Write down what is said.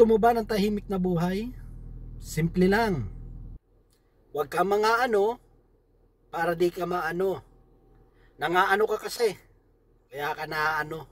Gusto mo ba ng tahimik na buhay? Simple lang. Huwag ka mga ano para di ka maano. Nangaano ka kasi. Kaya ka naaano.